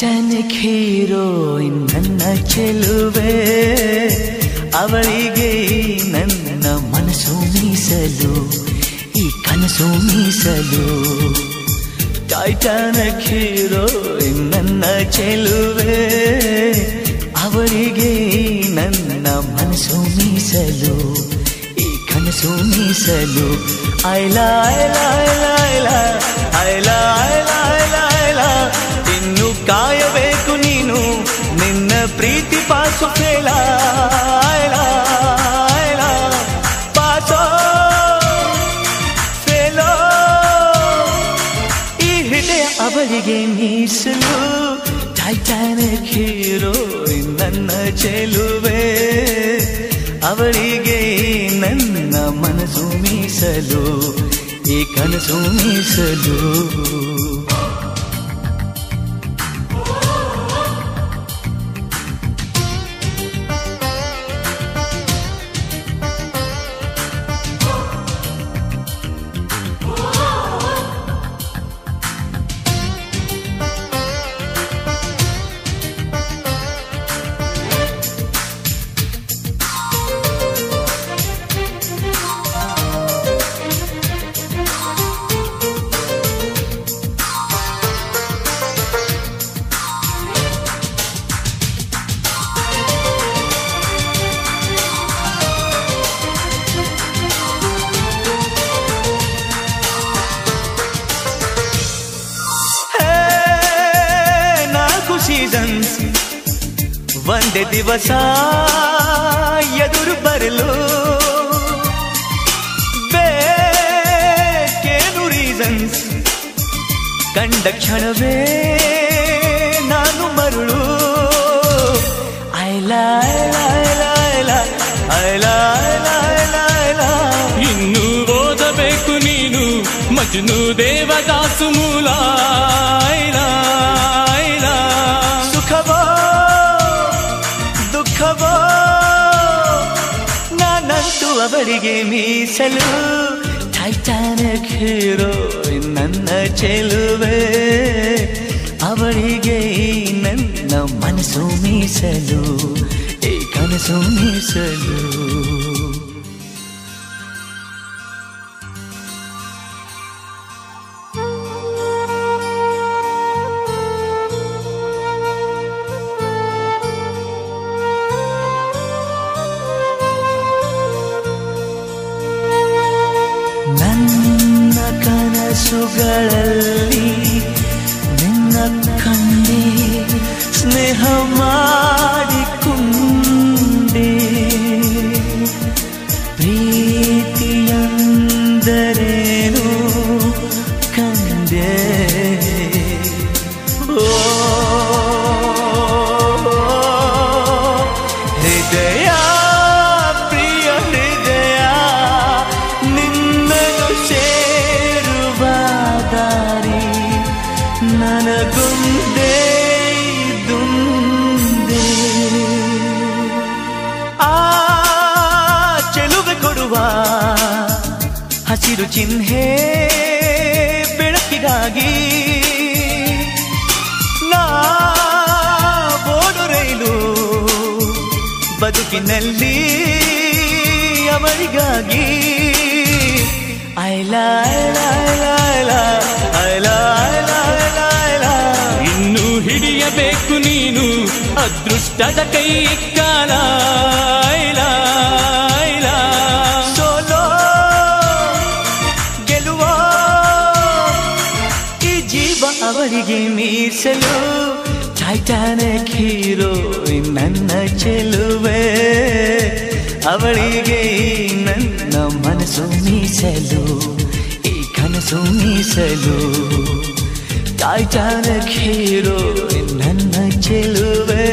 ಚಟನಿಕ್ heroine ನನ್ನ ಚೆಲುವೆ, ಅವಳಿಗೆ ನನ್ನ ಮನಸ್ಸು ಮೀಸಲು, ಈ ಕನಸು ಮೀಸಲು. ಟೈಟಾನಿಕ್ ಹೀರೋಯಿನ್ ನನ್ನ ಚೆಲುವೆ, ಅವಳಿಗೆ ನನ್ನ ಮನಸ್ಸು ಮೀಸಲು, ಈ ಕನಸು ಮೀಸಲು. ಐಲ ಐಲ ಐಲ ಐಲ ಐಲ ಐಲ ಫೇಲ ಐಲ ಐಲ ಪಾಸೋ ಫೇಲೋ ಈ ಅವಳಿಗೆ ಮೀಸಲು ಟೈಟಾನಿಕ್ ಹೀರೋ ನನ್ನ ಚೆಲುವೆ ಅವಳಿಗೆ ನನ್ನ ಮನಸ್ಸು ಮೀಸಲು ಈ ಕನಸು ಮೀಸಲು ಒಂದೇ ದಿವಸ ಎದುರು ಬರಲು ಬೇಕೇನು ರೀಸನ್ಸ್ ಕಂಡ ಕ್ಷಣವೇ ನಾನು ಮರುಳು ಐಲ ಐಲ ಇನ್ನು ಓದಬೇಕು ನೀನು ಮಜ್ನು ದೇವದಾಸು ಮೂಲ ನಾನಂತೂ ಮೀಸಲು ಟೈಟಾನಿಕ್ ಹೀರೋ ನನ್ನ ಚೆಲುವೆ. ಅವಳಿಗೆ ನನ್ನ ಮನಸ್ಸು ಮೀಸಲು ಈ ಕನಸು ಮೀಸಲು. ಕನಸುಗಳಲ್ಲಿ ನಿನ್ನ ಕಂಡೆ ಸ್ನೇಹ ಮಾಡಿಕೊಂಡೆ. ಪ್ರೀತಿಯಂದರೇನು ಆ ಕೊಡುವ ಹಸಿರು ಚಿಹ್ನೆ ಬೆಳಕಿಗಾಗಿ ನಾ ಬೋಡು ರೈಲು ಬದುಕಿನಲ್ಲಿ ಅವರಿಗಾಗಿ ಐಲ ಐಲ ಐಲ ಐಲ ಹಿಡಿಯಬೇಕು ನೀನು ಅದೃಷ್ಟದ ಕೈ ಕಾಲ ಐಲ, ಐಲ. ಸೋಲೋ ಗೆಲುವೋ ಈ ಜೀವ ಅವರಿಗೆ ಮೀಸಲು ಟೈಟಾನಿಕ್ ಹೀರೋ ನನ್ನ ಚೆಲುವೆ ಅವಳಿಗೆ ಈ ನನ್ನ ಮನಸ್ಸು ಮೀಸಲು ಈ ಕನಸು ಮೀಸಲು ಟೈಟಾನಿಕ್ ಹೀರೋ ನನ್ನ ಚೆಲುವೆ